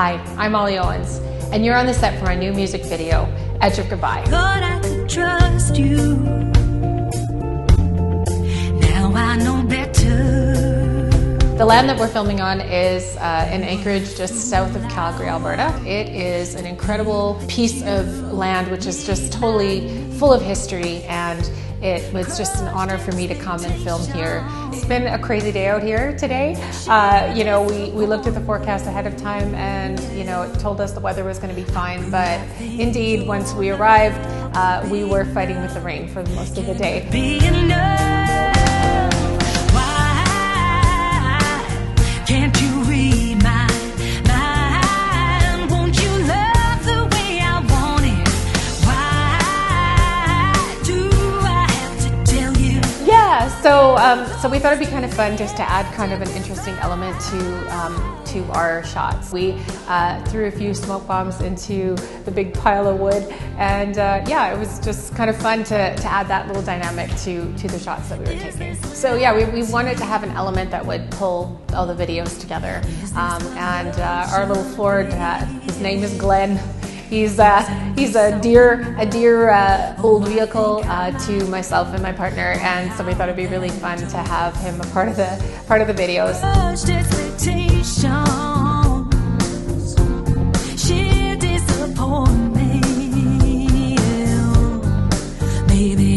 Hi, I'm Ollee Owens, and you're on the set for my new music video, Edge of Goodbye. Thought I could trust you. Now I know better. The land that we're filming on is uh, in Anchorage, just south of Calgary, Alberta. It is an incredible piece of land which is just totally full of history and it was just an honor for me to come and film here. It's been a crazy day out here today. Uh, you know, we, we looked at the forecast ahead of time and, you know, it told us the weather was going to be fine. But indeed, once we arrived, uh, we were fighting with the rain for most of the day. So um, so we thought it'd be kind of fun just to add kind of an interesting element to um, to our shots. We uh, threw a few smoke bombs into the big pile of wood, and uh, yeah, it was just kind of fun to, to add that little dynamic to to the shots that we were taking. So yeah, we, we wanted to have an element that would pull all the videos together, um, and uh, our little Ford, uh, his name is Glenn. He's uh, he's a dear a dear uh, old vehicle uh, to myself and my partner, and so we thought it'd be really fun to have him a part of the part of the videos. Maybe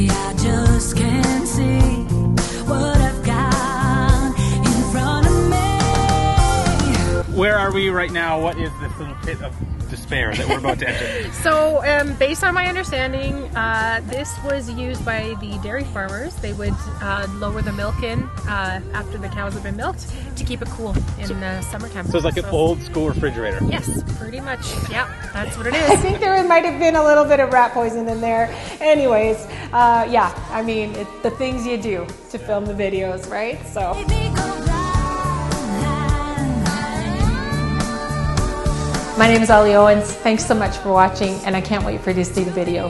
Where are we right now? What is this little pit of despair that we're about to enter? So, um, based on my understanding, uh, this was used by the dairy farmers. They would uh, lower the milk in uh, after the cows have been milked to keep it cool in uh, summertime. So it's like an old school refrigerator. Yes, pretty much. Yeah, that's what it is. I think there might have been a little bit of rat poison in there. Anyways, uh, yeah, I mean it, the things you do to film the videos, right? So. My name is Ollee Owens. Thanks so much for watching, and I can't wait for you to see the video.